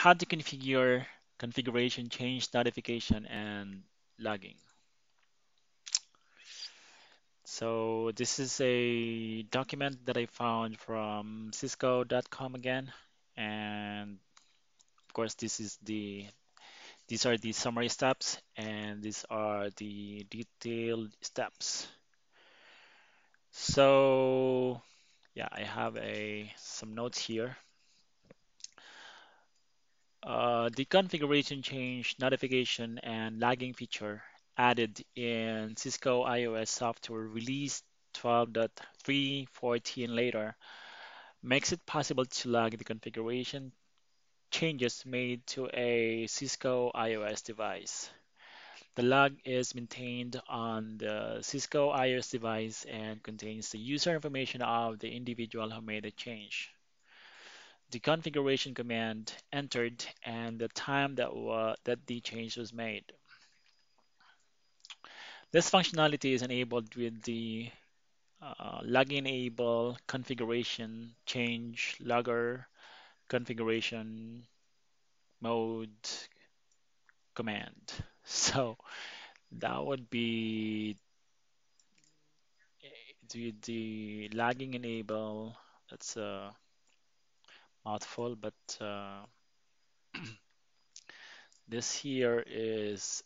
how to configure configuration change notification and logging. So this is a document that I found from cisco.com again. And of course, this is the these are the summary steps and these are the detailed steps. So yeah, I have a some notes here. Uh, the configuration change notification and logging feature added in Cisco iOS software release 12.3.14 later makes it possible to log the configuration changes made to a Cisco iOS device. The log is maintained on the Cisco iOS device and contains the user information of the individual who made the change the configuration command entered and the time that, that the change was made. This functionality is enabled with the uh, logging enable configuration change logger configuration mode command. So that would be the, the logging enable. That's a mouthful, but uh, this here is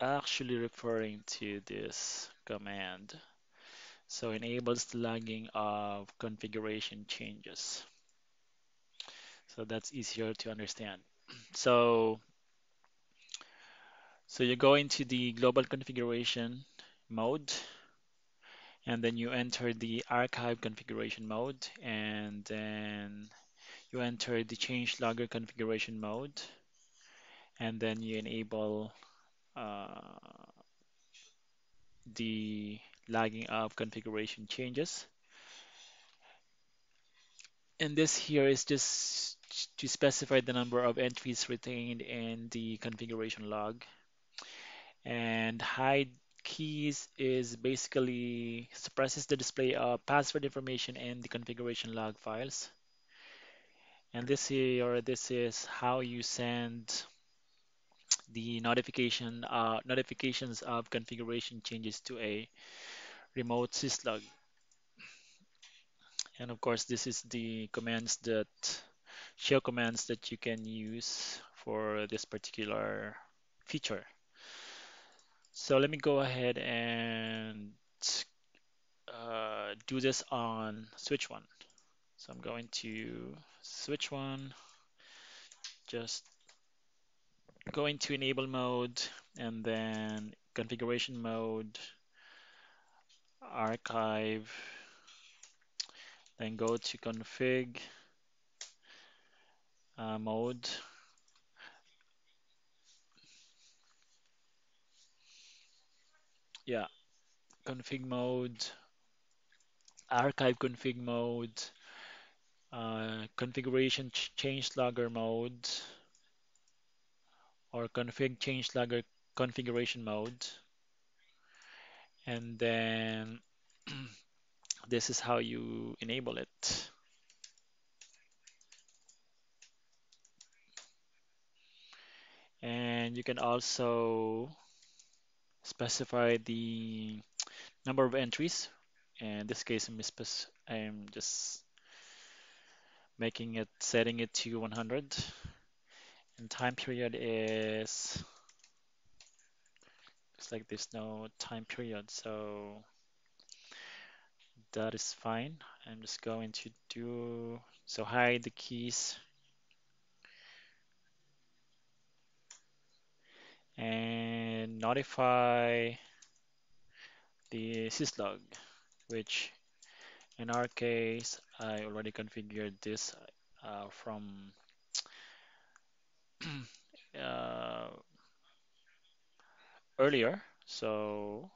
actually referring to this command. So enables the logging of configuration changes. So that's easier to understand. So, so you go into the global configuration mode and then you enter the archive configuration mode and then you enter the change logger configuration mode and then you enable uh, the logging of configuration changes. And this here is just to specify the number of entries retained in the configuration log. And hide keys is basically suppresses the display of password information in the configuration log files. And this here, this is how you send the notification uh, notifications of configuration changes to a remote syslog. And of course, this is the commands that shell commands that you can use for this particular feature. So let me go ahead and uh, do this on switch one. So I'm going to switch one, just go into enable mode and then configuration mode, archive, then go to config uh, mode. Yeah, config mode, archive config mode, uh, configuration ch change logger mode, or config change logger configuration mode. And then this is how you enable it. And you can also specify the number of entries. In this case, I'm just making it, setting it to 100. And time period is, looks like there's no time period, so that is fine. I'm just going to do, so hide the keys and notify the syslog, which in our case, I already configured this uh, from uh, earlier, so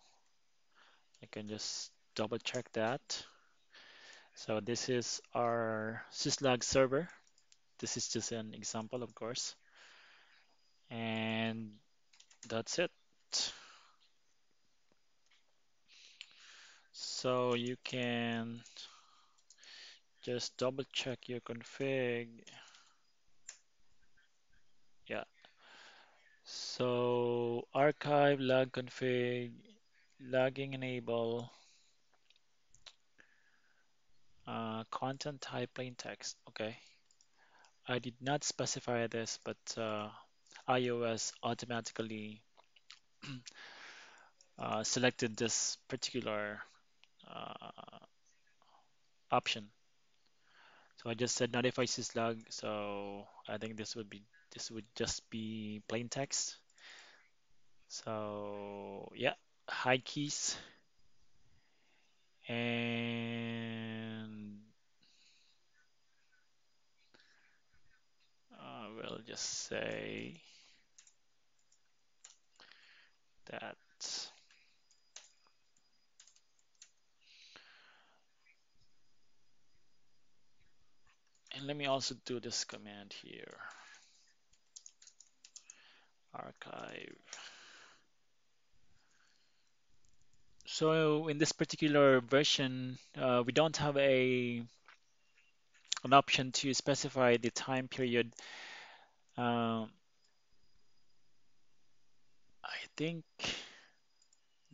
I can just double check that. So this is our syslog server. This is just an example, of course. And that's it. So you can just double check your config. Yeah. So archive log config logging enable uh, content type plain text. Okay. I did not specify this, but uh, iOS automatically uh, selected this particular option. So I just said notify syslog. So I think this would be this would just be plain text. So yeah, hide keys and uh, we'll just say that. And let me also do this command here. Archive. So in this particular version, uh, we don't have a an option to specify the time period. Um, I think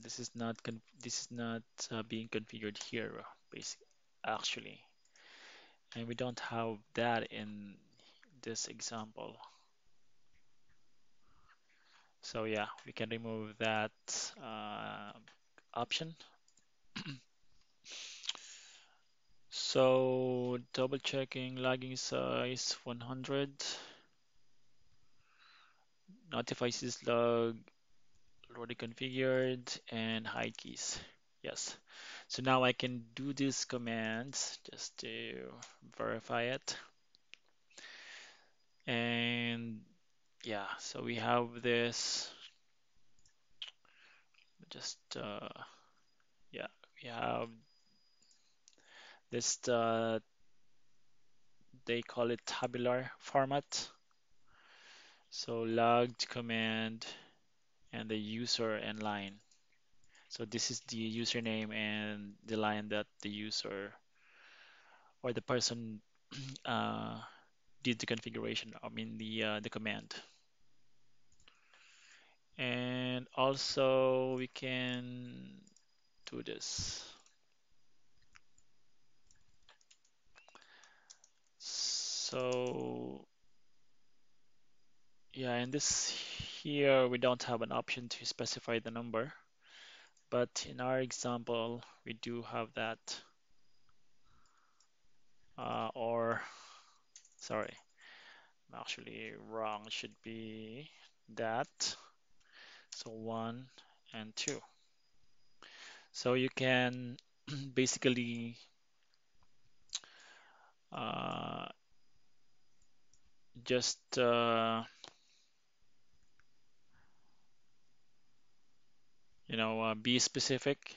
this is not this is not uh, being configured here, basically, actually, and we don't have that in this example. So yeah, we can remove that uh, option. so double checking logging size 100. Notify syslog already configured and hide keys. Yes. So now I can do these commands just to verify it. And yeah, so we have this just uh, yeah, we have this uh, they call it tabular format. So logged command and the user and line. So this is the username and the line that the user or the person uh, did the configuration, I mean the uh, the command. And also we can do this. So yeah, in this here we don't have an option to specify the number, but in our example we do have that. Uh, or sorry, I'm actually wrong. It should be that. So one and two. So you can basically uh, just uh, you know uh, be specific.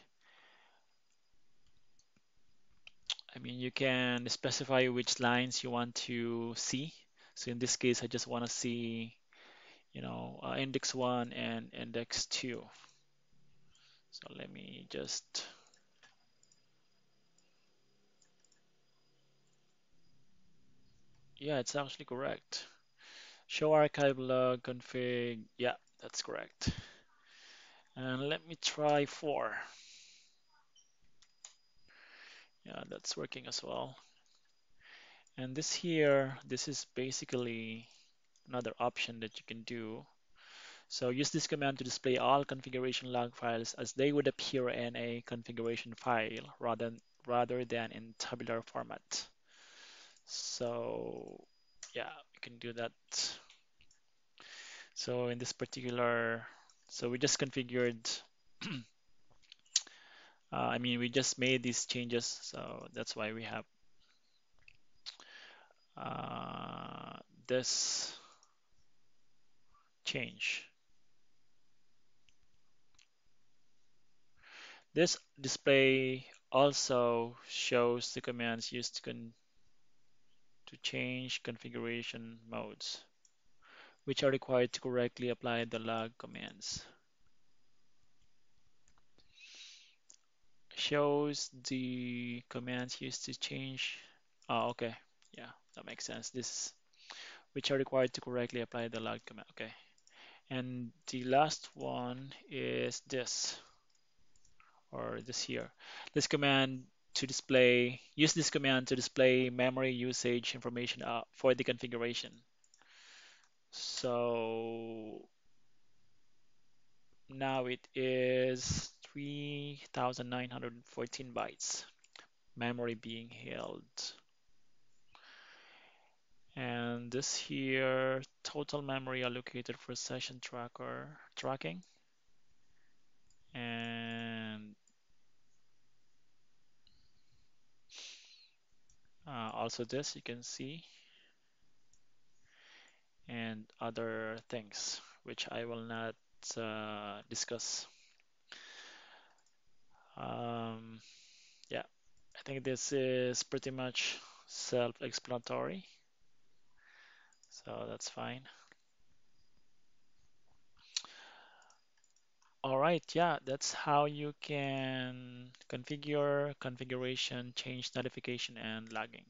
I mean, you can specify which lines you want to see. So in this case, I just want to see, you know, uh, index one and index two. So let me just yeah, it's actually correct. Show archive log config. Yeah, that's correct. And let me try four. Yeah, that's working as well. And this here, this is basically another option that you can do. So use this command to display all configuration log files as they would appear in a configuration file rather, rather than in tabular format. So yeah, we can do that. So in this particular, so we just configured Uh, I mean, we just made these changes, so that's why we have uh, this change. This display also shows the commands used to, to change configuration modes, which are required to correctly apply the log commands. Shows the commands used to change. Oh, okay. Yeah, that makes sense. This which are required to correctly apply the log command. Okay. And the last one is this, or this here. This command to display, use this command to display memory usage information uh, for the configuration. So now it is 3,914 bytes memory being held. And this here, total memory allocated for session tracker tracking. And uh, also this you can see and other things which I will not uh, discuss. Um, yeah, I think this is pretty much self-explanatory. So that's fine. All right, yeah, that's how you can configure configuration, change notification, and logging.